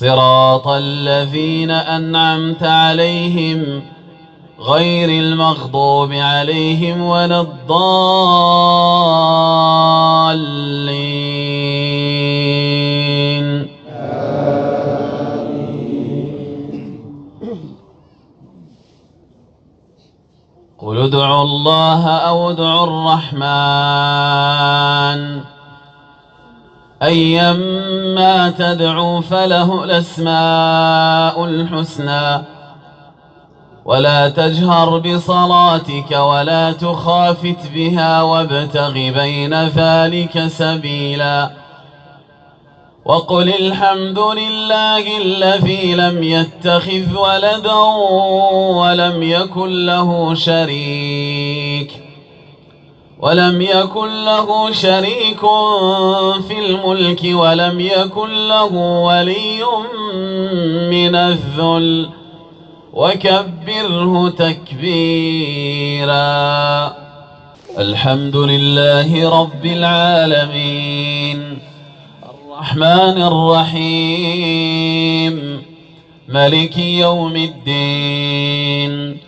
صراط الذين أنعمت عليهم غير المغضوب عليهم ولا الضالين. قل ادعوا الله أو ادعوا الرحمن. أيما تدعوا فله الأسماء الحسنى. ولا تجهر بصلاتك ولا تخافت بها وابتغ بين ذلك سبيلا. وقل الحمد لله الذي لم يتخذ ولدا ولم يكن له شريك. ولم يكن له شريك في الملك ولم يكن له ولي من الذل. وكبره تكبيرا. الحمد لله رب العالمين. الرحمن الرحيم. ملك يوم الدين.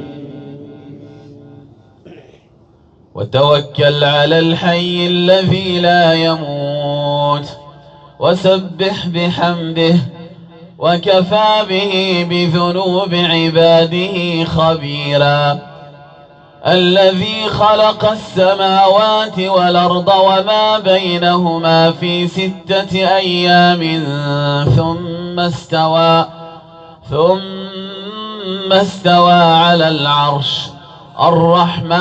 وتوكل على الحي الذي لا يموت. وسبح بحمده وكفى به بذنوب عباده خبيرا. الذي خلق السماوات والأرض وما بينهما في ستة أيام ثم استوى ثم استوى على العرش. الرحمن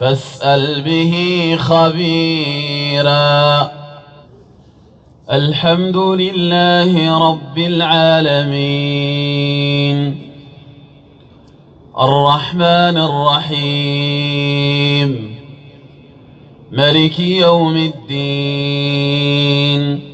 فاسأل به خبيرا. الحمد لله رب العالمين. الرحمن الرحيم. ملك يوم الدين.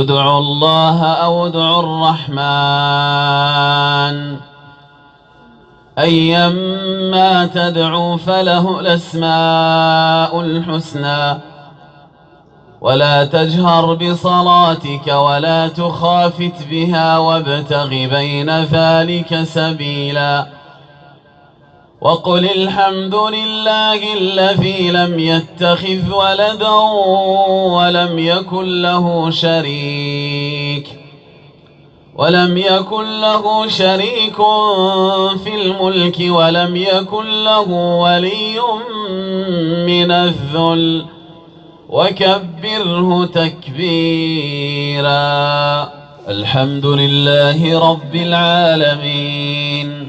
ادعوا الله أو ادعوا الرحمن. أيما تدعوا فله الأسماء الحسنى. ولا تجهر بصلاتك ولا تخافت بها وابتغ بين ذلك سبيلا. وقل الحمد لله الذي لم يتخذ ولدا ولم يكن له شريك ولم يكن له شريك في الملك ولم يكن له ولي من الذل وكبره تكبيرا. الحمد لله رب العالمين.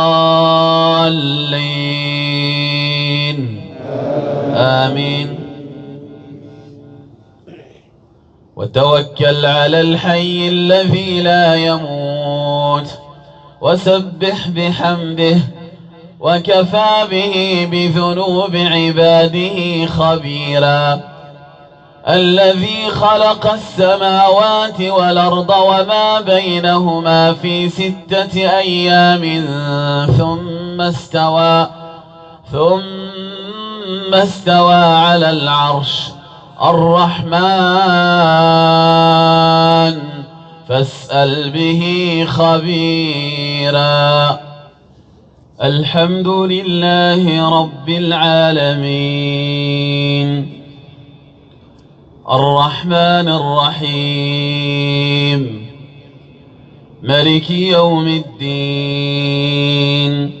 وتوكل على الحي الذي لا يموت. وسبح بحمده وكفى به بذنوب عباده خبيرا. الذي خلق السماوات والأرض وما بينهما في ستة أيام ثم استوى ثم استوى على العرش. الرحمن فاسأل به خبيرا. الحمد لله رب العالمين. الرحمن الرحيم. ملك يوم الدين.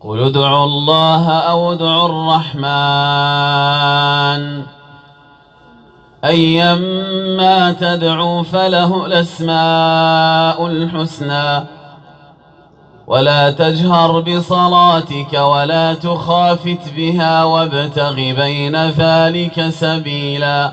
قل ادعوا الله أو ادعوا الرحمن أيما تدعوا فله الأسماء الحسنى ولا تجهر بصلاتك ولا تخافت بها وابتغ بين ذلك سبيلا